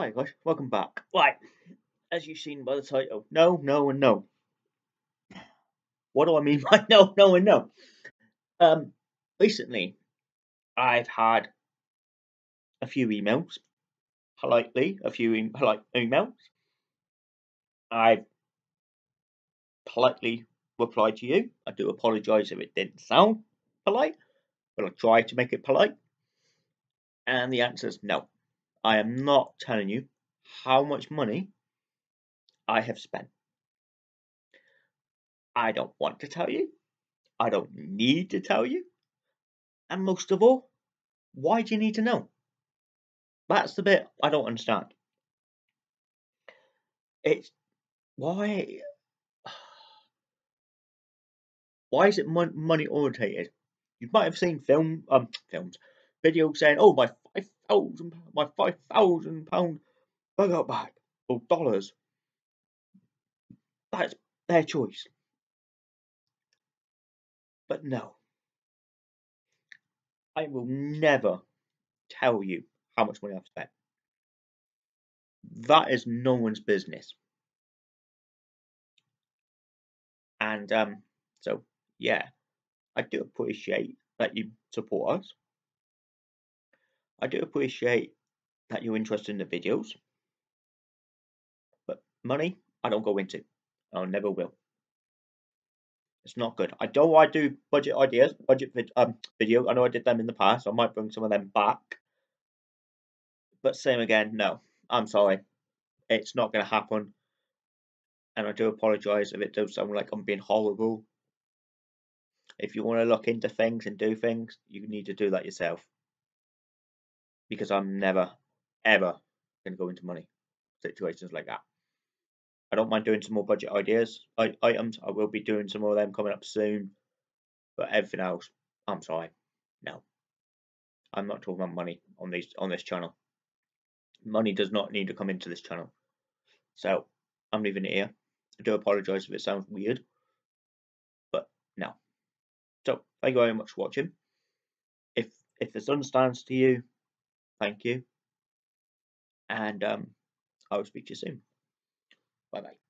Hi guys, welcome back. Right, as you've seen by the title, no, no, and no. What do I mean by no, no, and no? Um, recently, I've had a few emails, politely, a few e- polite emails. I've politely replied to you. I do apologise if it didn't sound polite, but I tried to make it polite. And the answer is no. I am not telling you how much money I have spent. I don't want to tell you. I don't need to tell you. And most of all, why do you need to know? That's the bit I don't understand. It's why why is it mon- money orientated? You might have seen film um films videos saying, "Oh, my five thousand, my five thousand pound bug out bag or dollars." That's their choice. But no, I will never tell you how much money I've spent. That is no one's business. And um, so yeah, I do appreciate that you support us. I do appreciate that you're interested in the videos. But money, I don't go into. I never will. It's not good. I don't. I do budget ideas, budget vid, um video. I know I did them in the past. I might bring some of them back. But same again. No, I'm sorry. It's not going to happen. And I do apologise if it does sound like I'm being horrible. If you want to look into things and do things, you need to do that yourself. Because I'm never, ever going to go into money situations like that. I don't mind doing some more budget ideas I, items. I will be doing some more of them coming up soon. But everything else, I'm sorry, no. I'm not talking about money on these on this channel. Money does not need to come into this channel. So I'm leaving it here. I do apologise if it sounds weird, but no. So thank you very much for watching. If if this understands to you, thank you, and um, I will speak to you soon. Bye bye.